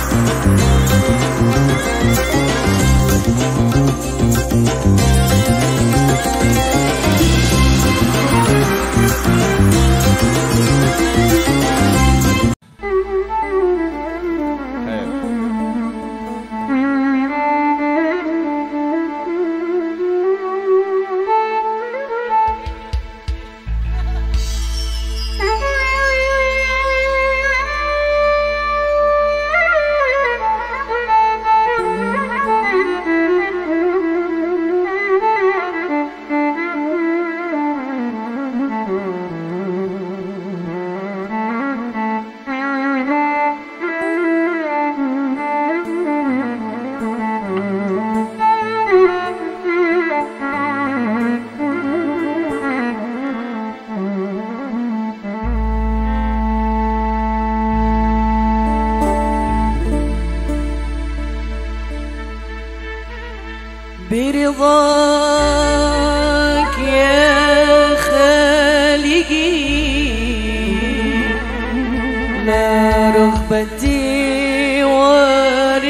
Thank you. رضاك يا خالقي. لا رغبتي ورضاك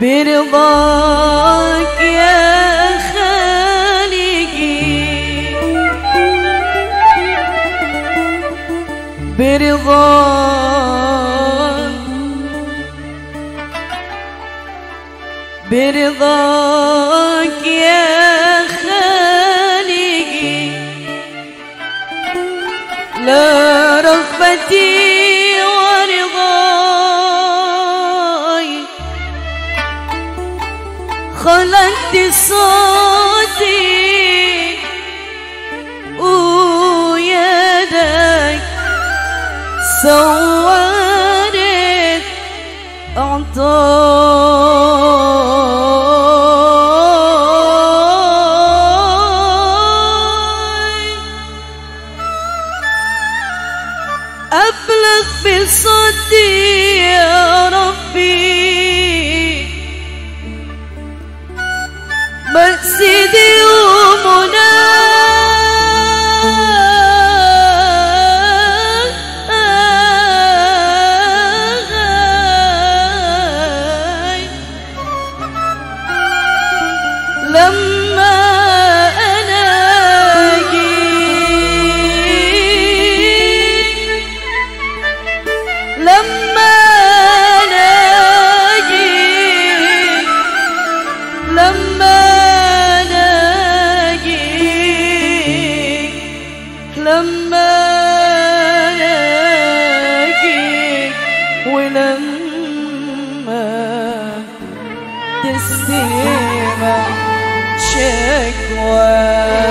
برضاك يا برضاك برضاك يا خالقي لا رغبتي ورضاي. خلقت صوت لك بصدي يا ربي. مسجدي nguyện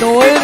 โดย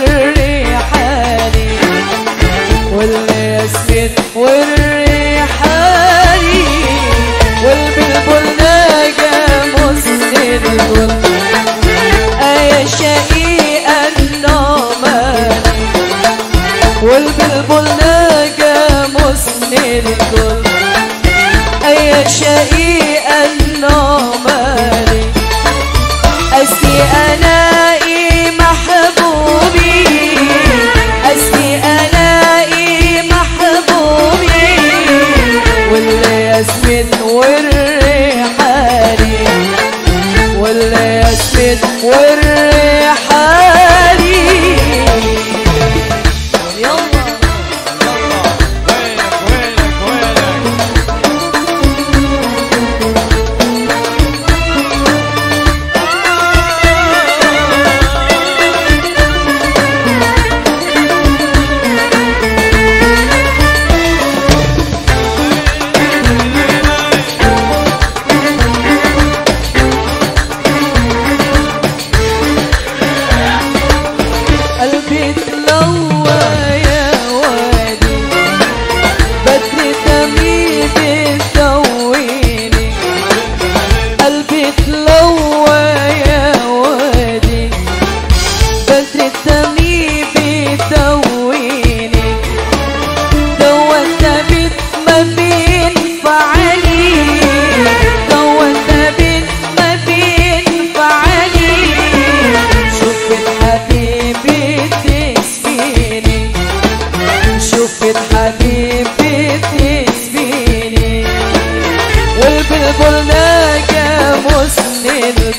والبلبل ناقة مسند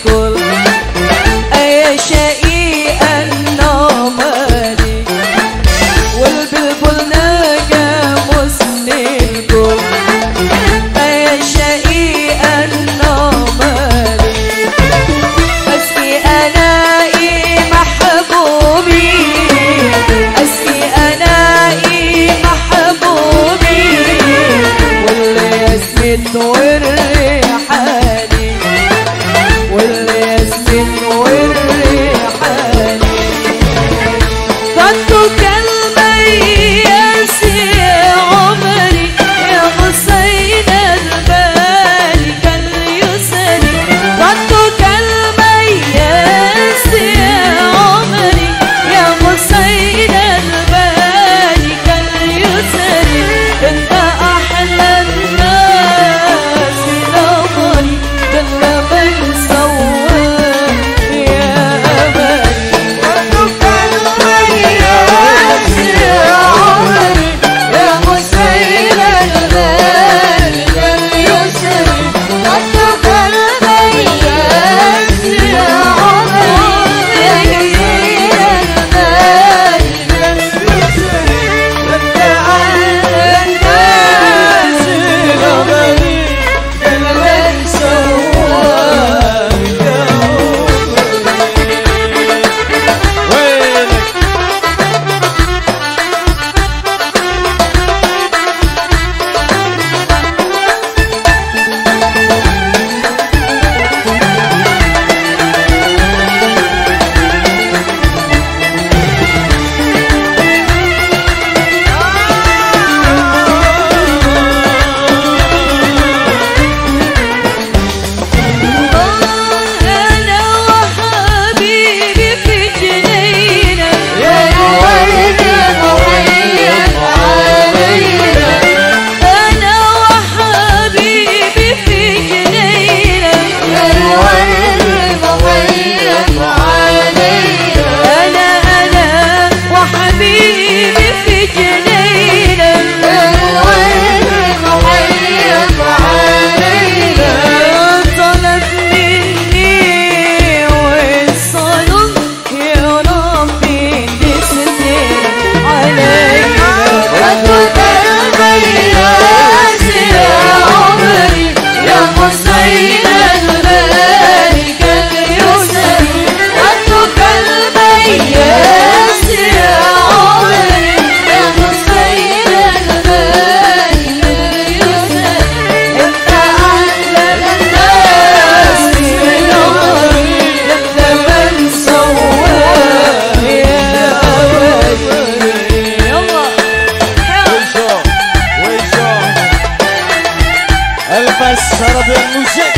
Sana Berlucek